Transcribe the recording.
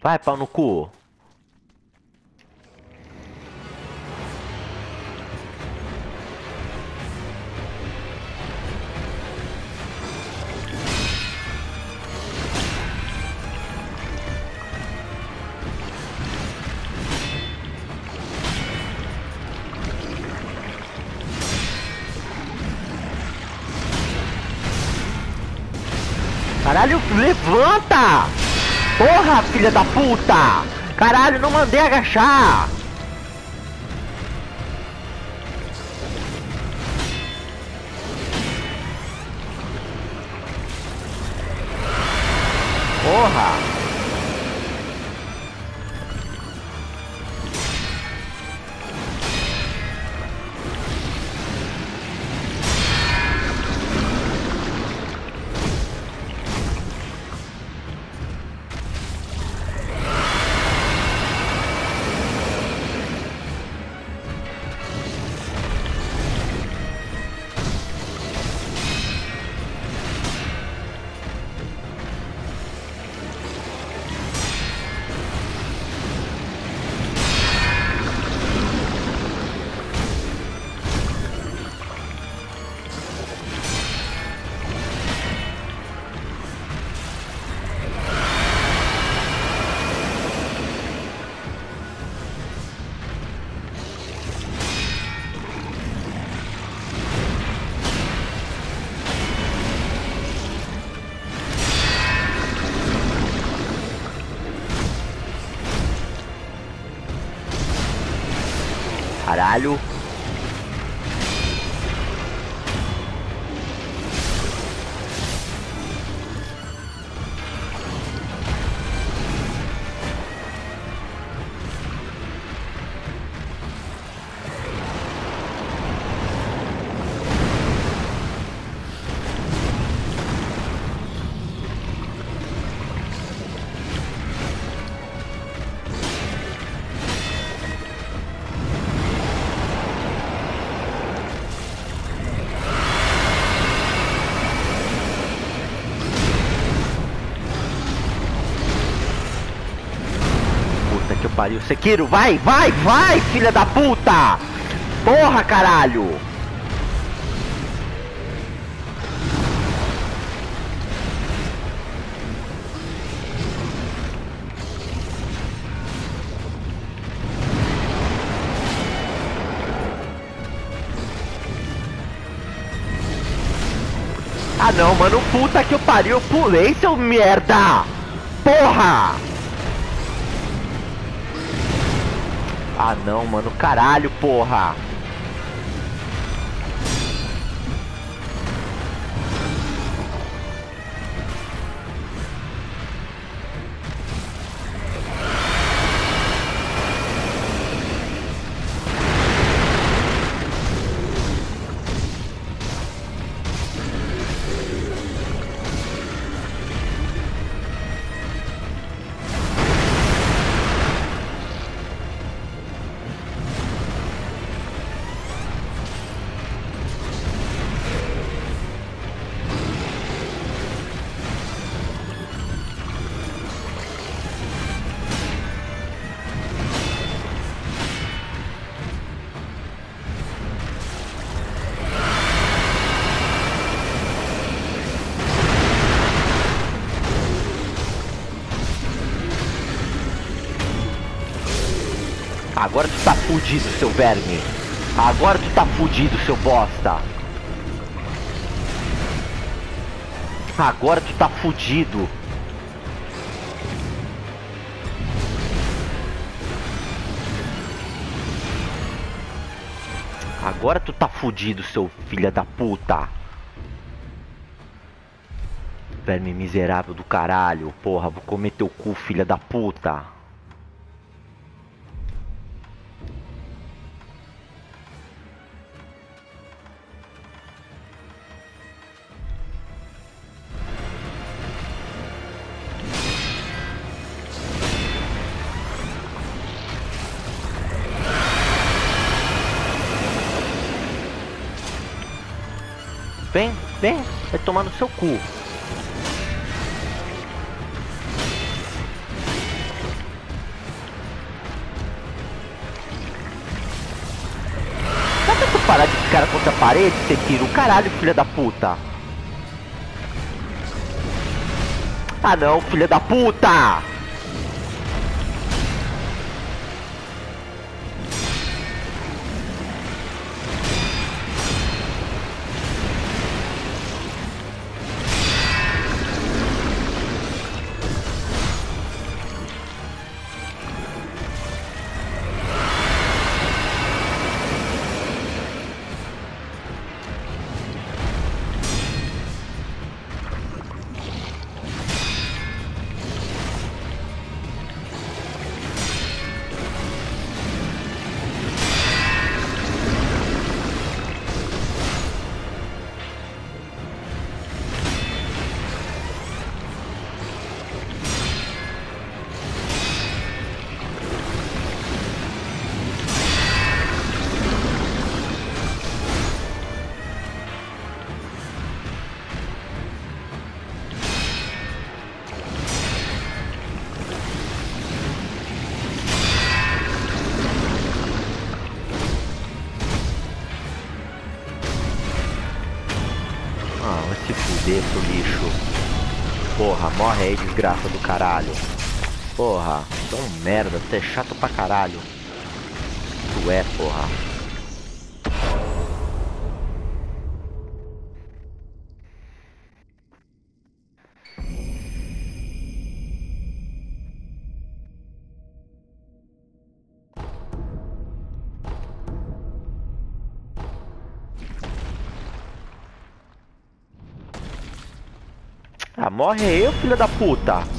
Vai, pau no cu. Caralho, levanta! Porra, filha da puta! Caralho, não mandei agachar! Porra! Caralho. Pariu. Sekiro, vai, vai, vai, filha da puta! Porra, caralho! Ah não, mano, puta que eu pariu, eu pulei, seu merda! Porra! Ah não, mano, caralho, porra! Agora tu tá fudido, seu verme. Agora tu tá fudido, seu bosta. Agora tu tá fudido. Agora tu tá fudido, seu filha da puta. Verme miserável do caralho. Porra, vou comer teu cu, filha da puta. Vem, vem, vai tomar no seu cu. Sabe tu parar de ficar contra a parede, você tira caralho, filha da puta. Ah não, filha da puta! Fuder, seu lixo. Porra, morre aí, desgraça do caralho. Porra, um merda, tu é chato pra caralho. Tu é, porra. Ah, morre aí, ô filho da puta.